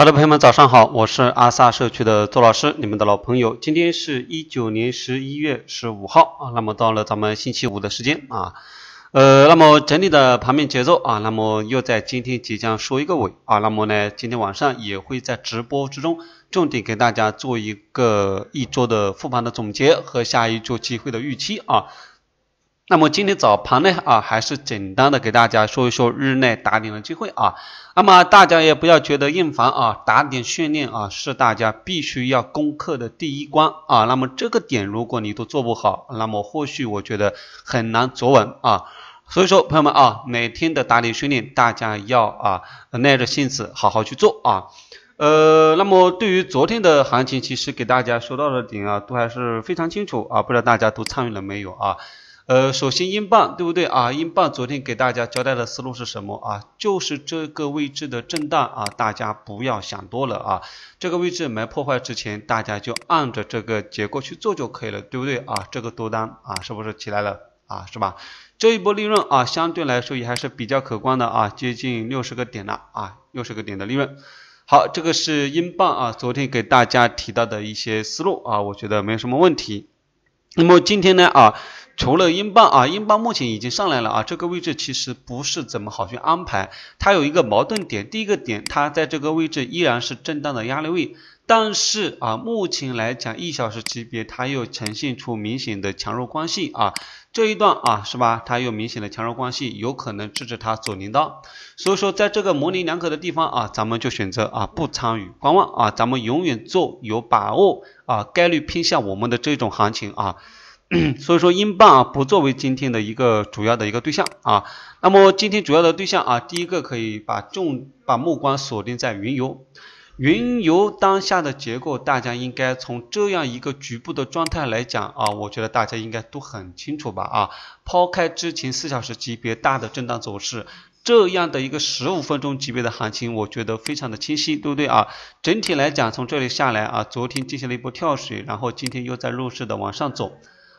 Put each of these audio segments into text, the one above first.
好的，朋友们，早上好，我是阿萨社区的周老师，你们的老朋友。今天是一九年十一月十五号啊，那么到了咱们星期五的时间啊，呃，那么整体的盘面节奏啊，那么又在今天即将收一个尾啊，那么呢，今天晚上也会在直播之中重点给大家做一个一周的复盘的总结和下一周机会的预期啊。那么今天早盘呢啊，还是简单的给大家说一说日内打点的机会啊。那么大家也不要觉得硬烦啊，打点训练啊是大家必须要攻克的第一关啊。那么这个点如果你都做不好，那么或许我觉得很难走稳啊。所以说朋友们啊，每天的打点训练大家要啊耐着性子好好去做啊。呃，那么对于昨天的行情，其实给大家说到的点啊都还是非常清楚啊，不知道大家都参与了没有啊？呃，首先英镑对不对啊？英镑昨天给大家交代的思路是什么啊？就是这个位置的震荡啊，大家不要想多了啊。这个位置没破坏之前，大家就按着这个结构去做就可以了，对不对啊？这个多单啊，是不是起来了啊？是吧？这一波利润啊，相对来说也还是比较可观的啊，接近六十个点了啊，六十个点的利润。好，这个是英镑啊，昨天给大家提到的一些思路啊，我觉得没什么问题。那么今天呢啊？除了英镑啊，英镑目前已经上来了啊，这个位置其实不是怎么好去安排，它有一个矛盾点。第一个点，它在这个位置依然是震荡的压力位，但是啊，目前来讲一小时级别它又呈现出明显的强弱关系啊，这一段啊是吧？它有明显的强弱关系，有可能支持它走镰刀。所以说，在这个模棱两可的地方啊，咱们就选择啊不参与观望啊，咱们永远做有把握啊，概率偏向我们的这种行情啊。所以说，英镑啊不作为今天的一个主要的一个对象啊。那么今天主要的对象啊，第一个可以把重把目光锁定在原油。原油当下的结构，大家应该从这样一个局部的状态来讲啊，我觉得大家应该都很清楚吧啊。抛开之前四小时级别大的震荡走势，这样的一个十五分钟级别的行情，我觉得非常的清晰，对不对啊？整体来讲，从这里下来啊，昨天进行了一波跳水，然后今天又在弱势的往上走。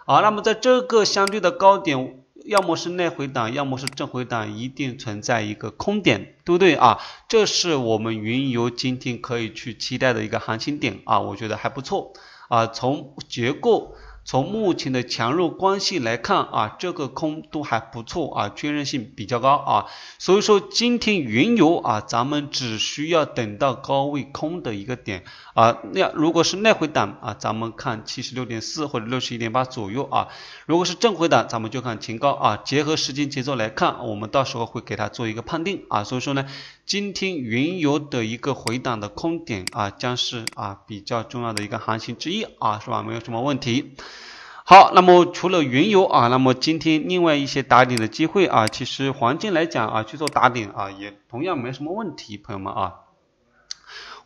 啊，那么在这个相对的高点，要么是内回档，要么是正回档，一定存在一个空点，对不对啊？这是我们云游今天可以去期待的一个行情点啊，我觉得还不错啊，从结构。从目前的强弱关系来看啊，这个空都还不错啊，确认性比较高啊，所以说今天原油啊，咱们只需要等到高位空的一个点啊，那如果是内回档啊，咱们看七十六点四或者六十一点八左右啊，如果是正回档，咱们就看前高啊，结合时间节奏来看，我们到时候会给它做一个判定啊，所以说呢。今天原油的一个回档的空点啊，将是啊比较重要的一个行情之一啊，是吧？没有什么问题。好，那么除了原油啊，那么今天另外一些打点的机会啊，其实黄金来讲啊，去做打点啊，也同样没什么问题，朋友们啊。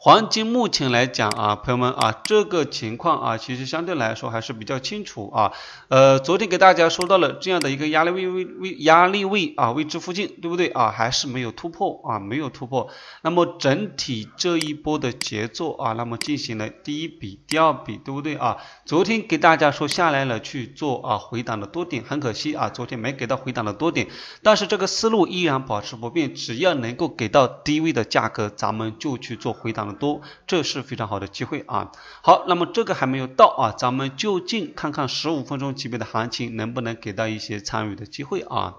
黄金目前来讲啊，朋友们啊，这个情况啊，其实相对来说还是比较清楚啊。呃，昨天给大家说到了这样的一个压力位位位压力位啊位置附近，对不对啊？还是没有突破啊，没有突破。那么整体这一波的节奏啊，那么进行了第一笔、第二笔，对不对啊？昨天给大家说下来了去做啊回档的多点，很可惜啊，昨天没给到回档的多点，但是这个思路依然保持不变，只要能够给到低位的价格，咱们就去做回档的。多，这是非常好的机会啊！好，那么这个还没有到啊，咱们就近看看十五分钟级别的行情能不能给到一些参与的机会啊！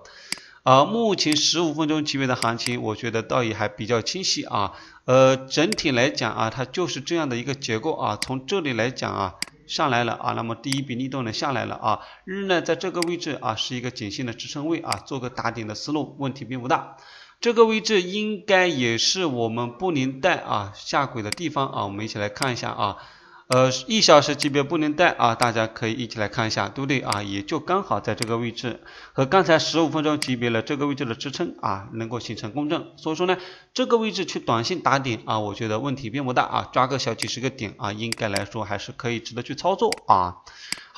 啊，目前十五分钟级别的行情，我觉得倒也还比较清晰啊。呃，整体来讲啊，它就是这样的一个结构啊。从这里来讲啊，上来了啊，那么第一笔力度呢下来了啊，日呢在这个位置啊是一个颈线的支撑位啊，做个打顶的思路问题并不大。这个位置应该也是我们布林带啊下轨的地方啊，我们一起来看一下啊。呃，一小时级别不能带啊，大家可以一起来看一下，对不对啊？也就刚好在这个位置，和刚才十五分钟级别的这个位置的支撑啊，能够形成共振。所以说呢，这个位置去短线打点啊，我觉得问题并不大啊，抓个小几十个点啊，应该来说还是可以值得去操作啊。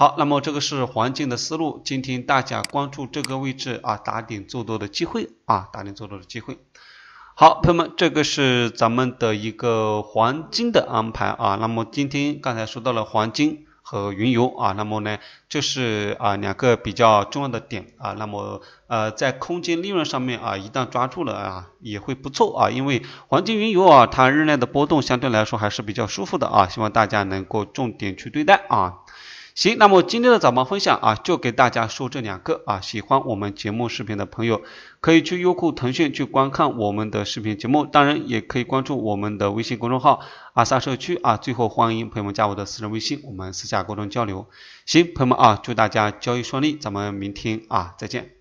好，那么这个是黄金的思路，今天大家关注这个位置啊，打点做多的机会啊，打点做多的机会。好，朋友们，这个是咱们的一个黄金的安排啊。那么今天刚才说到了黄金和原油啊。那么呢，这是啊两个比较重要的点啊。那么呃，在空间利润上面啊，一旦抓住了啊，也会不错啊。因为黄金原油啊，它日内的波动相对来说还是比较舒服的啊。希望大家能够重点去对待啊。行，那么今天的早盘分享啊，就给大家说这两个啊。喜欢我们节目视频的朋友，可以去优酷、腾讯去观看我们的视频节目，当然也可以关注我们的微信公众号阿萨社区啊。最后欢迎朋友们加我的私人微信，我们私下沟通交流。行，朋友们啊，祝大家交易顺利，咱们明天啊再见。